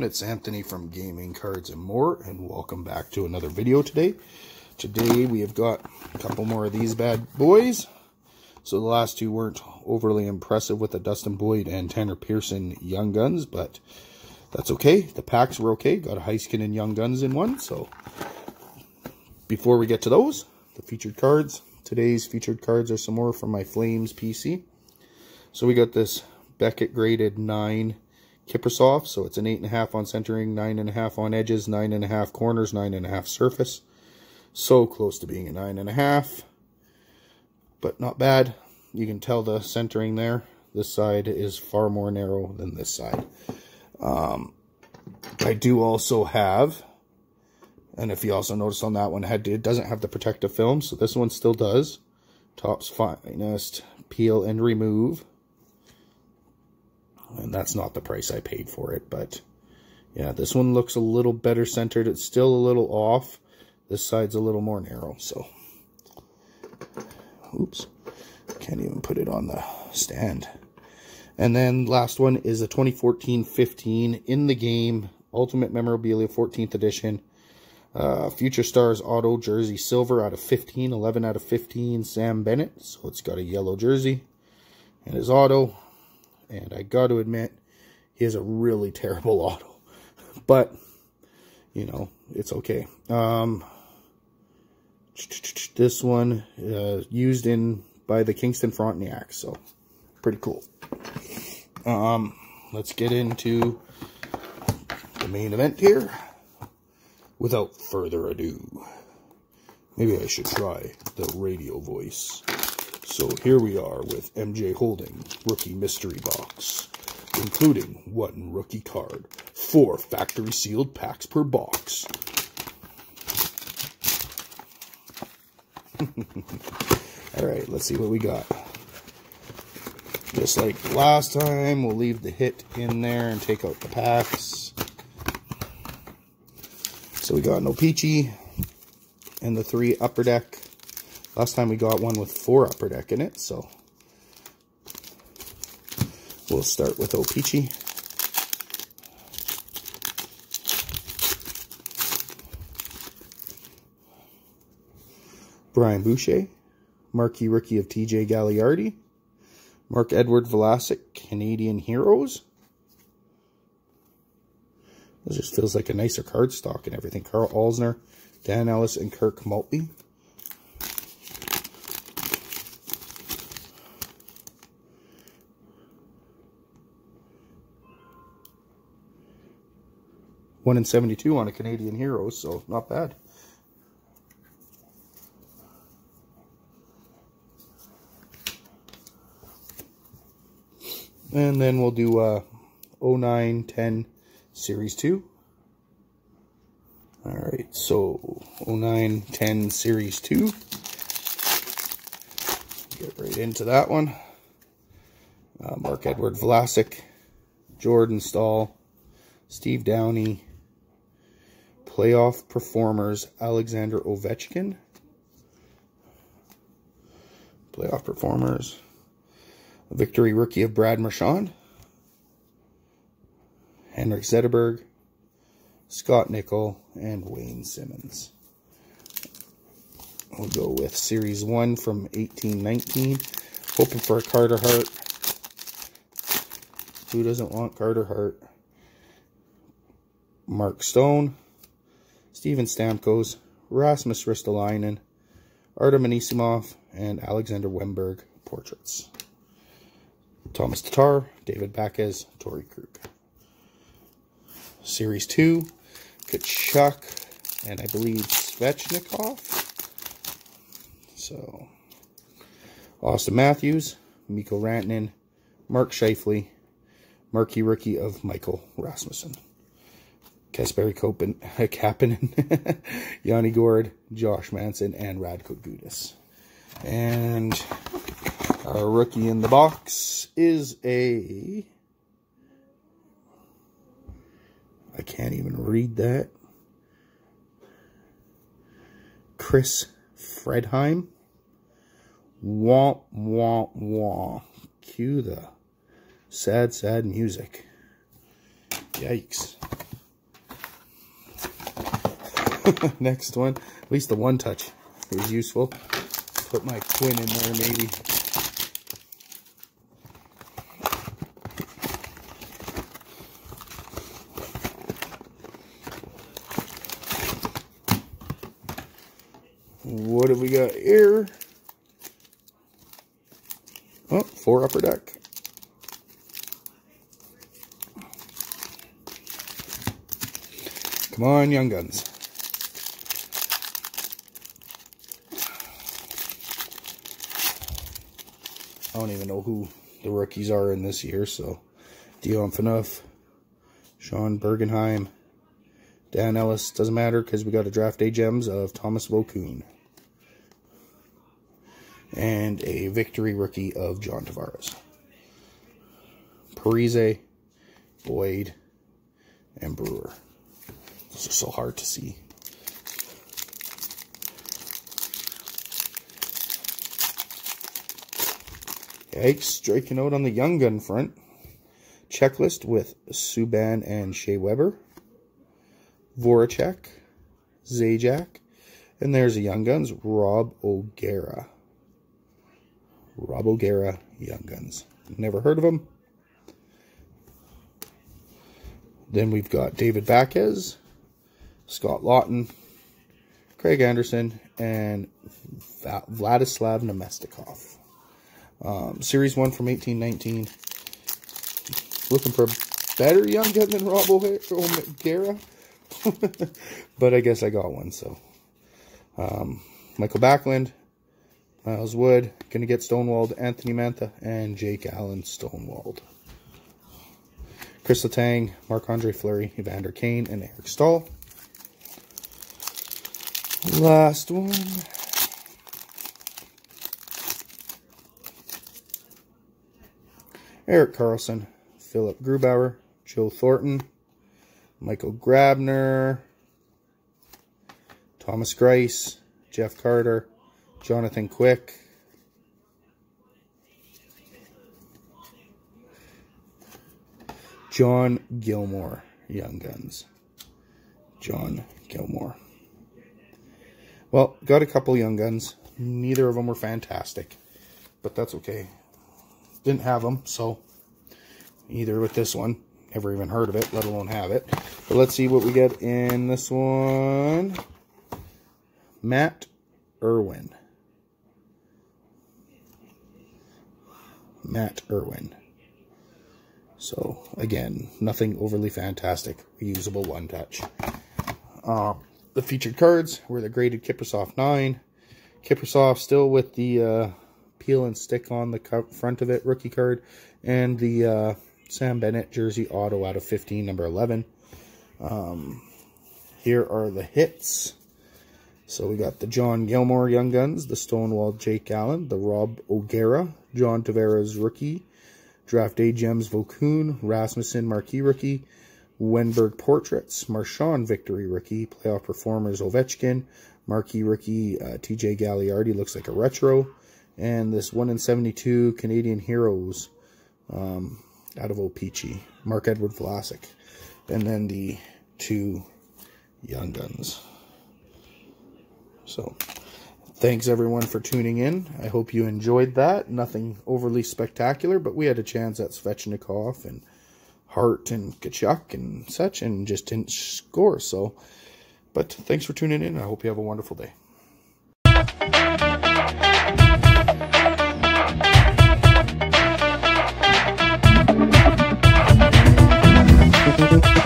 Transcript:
Everyone, it's Anthony from Gaming Cards and More, and welcome back to another video today. Today we have got a couple more of these bad boys. So the last two weren't overly impressive with the Dustin Boyd and Tanner Pearson Young Guns, but that's okay. The packs were okay. Got a Heiskanen and Young Guns in one, so before we get to those, the featured cards. Today's featured cards are some more from my Flames PC. So we got this Beckett graded 9 Kiprusoff. So it's an 8.5 on centering, 9.5 on edges, 9.5 corners, 9.5 surface. So close to being a 9.5. But not bad. You can tell the centering there. This side is far more narrow than this side. Um, I do also have, and if you also notice on that one, it doesn't have the protective film, so this one still does. Topps Finest Peel and Remove. And that's not the price I paid for it, but yeah, this one looks a little better centered. It's still a little off. This side's a little more narrow, so. Oops. Can't even put it on the stand. And then last one is a 2014-15 in the game Ultimate Memorabilia 14th edition. Uh, Future Stars Auto Jersey Silver out of 15, 11 out of 15, Sam Bennett. So it's got a yellow jersey. And his auto, and I got to admit, he has a really terrible auto. But, you know, it's okay. Um, this one, uh, used in by the Kingston Frontenac, so pretty cool. Um, let's get into the main event here. Without further ado, maybe I should try the radio voice. So here we are with MJ Holding Rookie Mystery Box, including one rookie card, four factory sealed packs per box. All right, let's see what we got. Just like last time, we'll leave the hit in there and take out the packs. So we got O-Pee-Chee and the three upper deck Last time we got one with four upper deck in it, so we'll start with O-Pee-Chee. Brian Boucher, marquee rookie of TJ Galiardi, Marc-Edouard Vlasic, Canadian Heroes. This just feels like a nicer card stock and everything. Carl Alzner, Dan Ellis, and Kirk Maltby. One in 72 on a Canadian hero, so not bad. And then we'll do uh, 09, 10, Series 2. Alright, so 09, 10, Series 2. Get right into that one. Uh, Marc-Edouard Vlasic, Jordan Staal, Steve Downie, playoff performers Alexander Ovechkin. Playoff performers. Victory rookie of Brad Marchand. Henrik Zetterberg. Scott Nichol. And Wayne Simmonds. We'll go with Series 1 from 1819. Hoping for a Carter Hart. Who doesn't want Carter Hart? Mark Stone. Steven Stamkos, Rasmus Ristolainen, Artem Anisimov, and Alexander Wennberg portraits. Thomas Tatar, David Backes, Torey Krug. Series 2, Tkachuk, and I believe Svechnikov. So, Auston Matthews, Mikko Rantanen, Mark Scheifele, Marquee Rookie of Michael Rasmussen. Kasperi Kopen, Kapanen, Yanni Gourde, Josh Manson, and Radko Gudas. And our rookie in the box is a... I can't even read that. Kris Fredheim. Wah, wah, wah. Cue the sad, sad music. Yikes. Next one. At least the one touch was useful. Put my Quinn in there, maybe. What have we got here? Oh, four upper deck. Come on, Young Guns. Don't even know who the rookies are in this year, so Dion Phaneuf, Sean Bergenheim, Dan Ellis, doesn't matter because we got a draft day gems of Tomas Vokoun. And a victory rookie of John Tavares. Parise, Boyd, and Brewer. Those are so hard to see. Yikes, striking out on the young gun front. Checklist with Subban and Shea Weber. Voracek, Zajac, and there's a Young Guns, Rob O'Gara. Rob O'Gara, Young Guns. Never heard of him. Then we've got David Backes, Scott Laughton, Craig Anderson, and Vladislav Namestnikov. Um, series 1 from 1819. Looking for a better young gun than Rob O'Gara. but I guess I got one, so. Um, Mikael Backlund, Miles Wood, going to get Stonewalled, Anthony Mantha, and Jake Allen Stonewalled. Chris Letang, Marc-Andre Fleury, Evander Kane, and Eric Staal. Last one. Erik Karlsson, Philipp Grubauer, Joe Thornton, Michael Grabner, Thomas Greiss, Jeff Carter, Jonathan Quick, John Gilmour, Young Guns. John Gilmour. Well, got a couple Young Guns. Neither of them were fantastic, but that's okay. Didn't have them, so either with this one Never even heard of it, let alone have it. But let's see what we get in this one. Matt Irwin. Matt Irwin. So, again, nothing overly fantastic. Reusable one touch. Uh, the featured cards were the graded Kiprusoff 9. Kiprusoff still with the uh, peel and stick on the front of it, rookie card. And the uh, Sam Bennett jersey auto out of 15, number 11. Um, here are the hits. So we got the John Gilmour Young Guns, the Stonewall Jake Allen, the Rob O'Gara, John Tavares rookie, Draft Day Gems Vokoun, Rasmussen Marquee rookie, Wennberg Portraits, Marchand Victory rookie, Playoff Performers Ovechkin, Marquee rookie uh, TJ Galiardi looks like a retro, and this 1 in 72 Canadian Heroes um, out of O-Pee-Chee, Marc-Edouard Vlasic, and then the two Young Guns. So, thanks everyone for tuning in. I hope you enjoyed that. Nothing overly spectacular, but we had a chance at Svechnikov and Hart and Tkachuk and such, and just didn't score. So, but thanks for tuning in. I hope you have a wonderful day. Thank you.